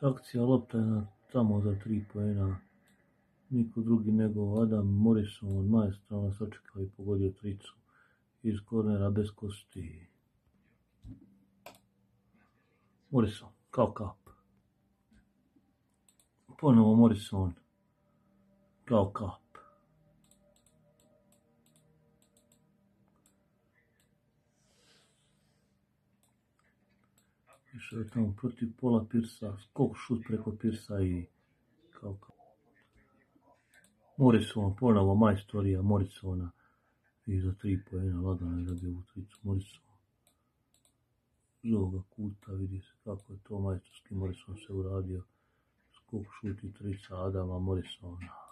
Akcija lopta je tamo za tri poena. Niko drugi nego Adam Morrison maestralno sačekao i pogodio tricu iz kornera bez kosti. Morrison, kao kap. Ponovo Morrison, kao kap. Išao je tamo protiv pola Pirsa, skok šut preko Pirsa i kao kap. Morrison, ponovo majstorija Morrisona i za tri pojena lagano je zabio u tricu Morrison. Iz ovoga kuta vidi se kako je to majstorski Morrison se uradio. Skok šut i trica Adama Morrisona.